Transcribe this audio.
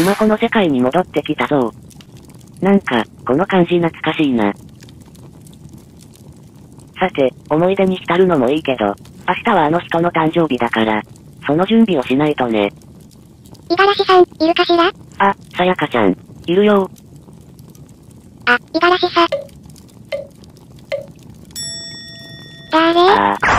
スマホの世界に戻ってきたぞ。なんか、この感じ懐かしいな。さて、思い出に浸るのもいいけど、明日はあの人の誕生日だから、その準備をしないとね。五十嵐さん、いるかしら？あ、さやかちゃん、いるよあ、五十嵐さ。誰？あー、